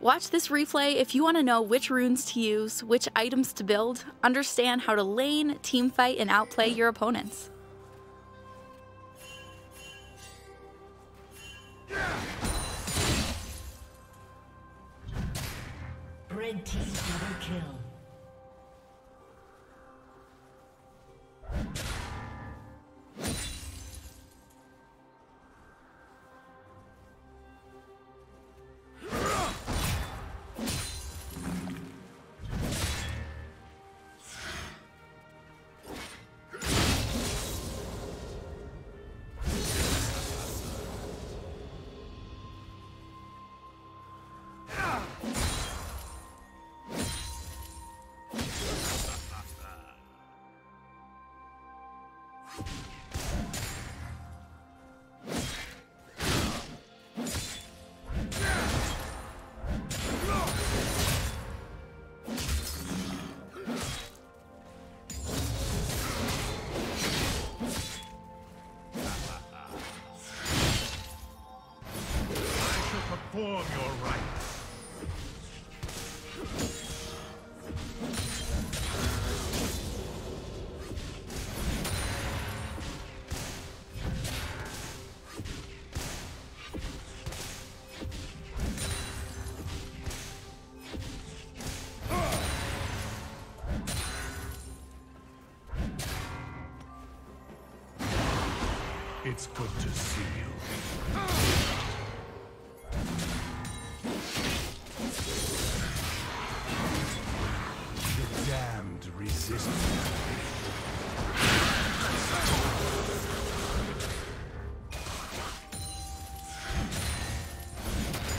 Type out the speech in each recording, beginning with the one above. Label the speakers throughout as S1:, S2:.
S1: Watch this replay if you want to know which runes to use, which items to build, understand how to lane, teamfight, and outplay your opponents.
S2: Red team double kill.
S3: Perform your. It's good to see you. Damned.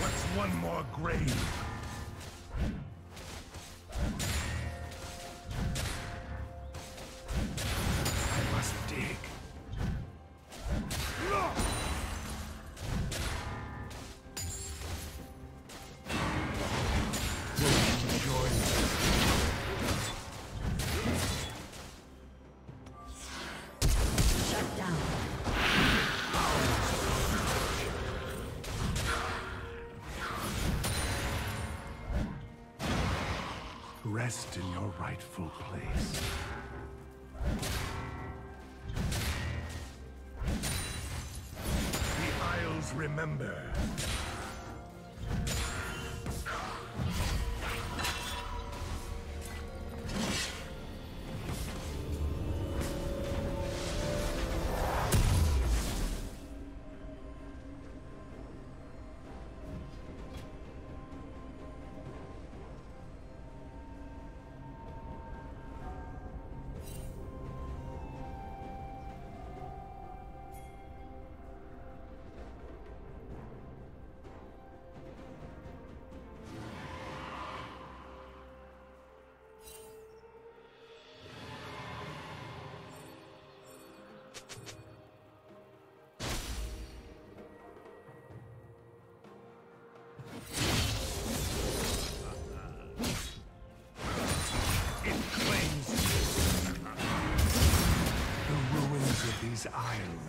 S3: What's one more grave? Rest in your rightful place. The Isles remember.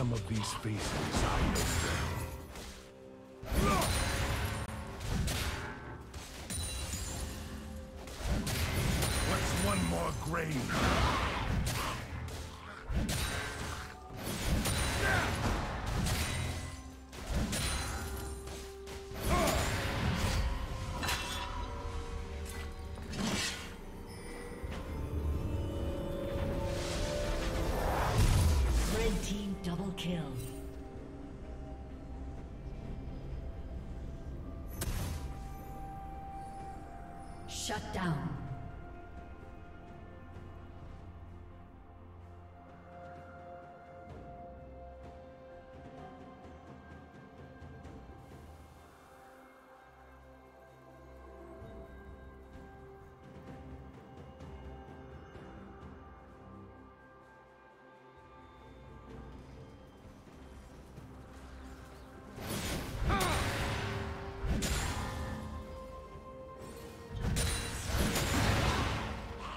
S4: Some of these faces I know
S3: Shut down.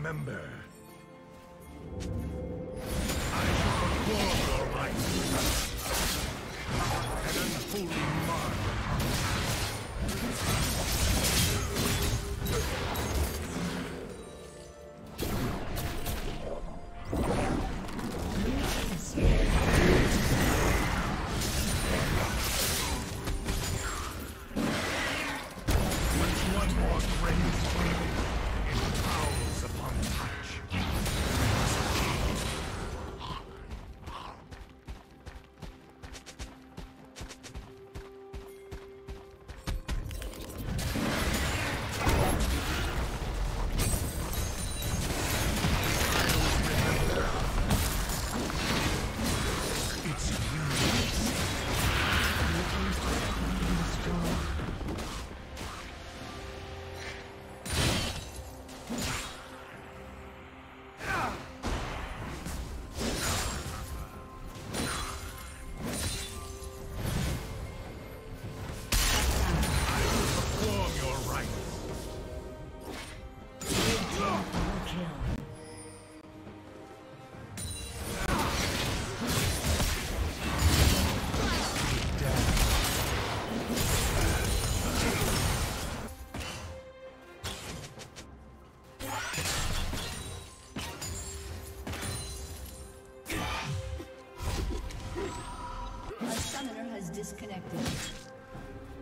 S3: Remember.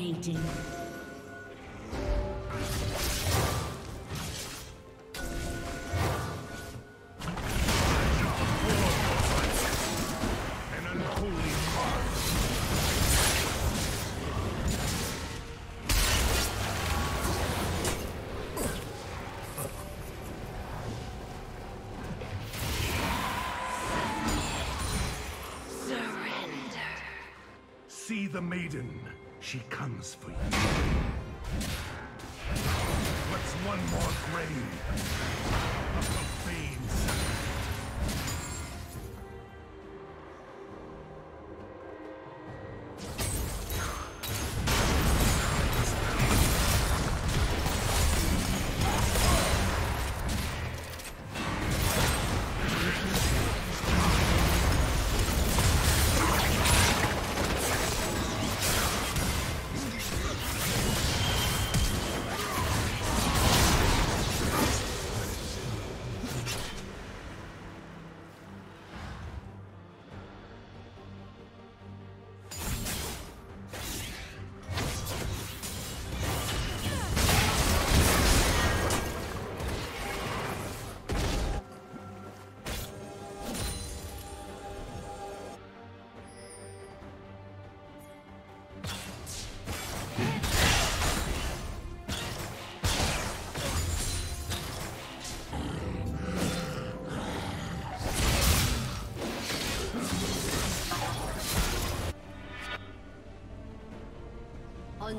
S2: Dominating.
S3: An unholy mark. See the maiden. She comes for you. What's one more grave? A profane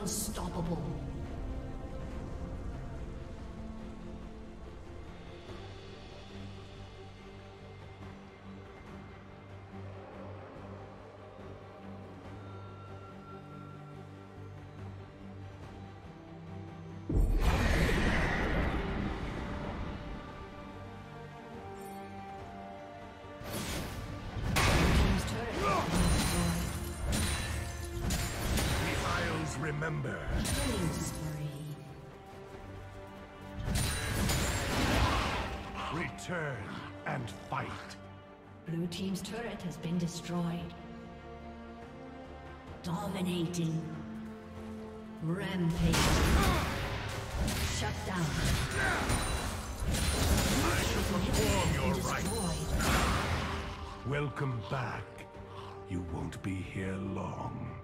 S2: Unstoppable.
S3: Return and fight.
S2: Blue Team's turret has been destroyed. Dominating. Rampage. Shut down.
S3: I shall perform your
S2: rite.
S3: Welcome back. You won't be here long.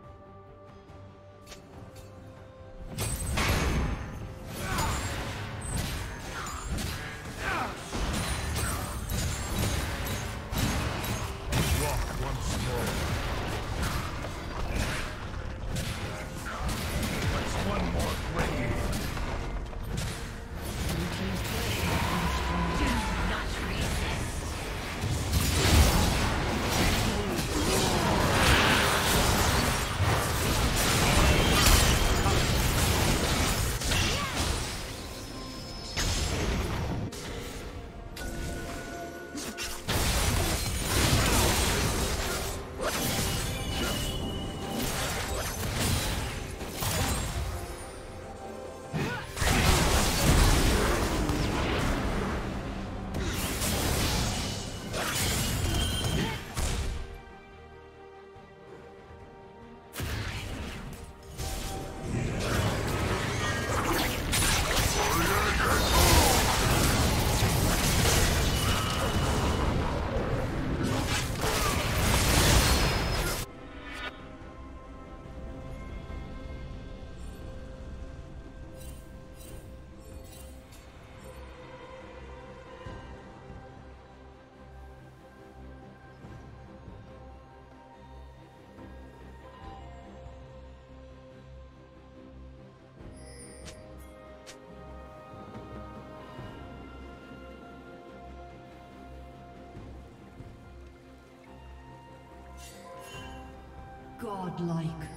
S2: Godlike.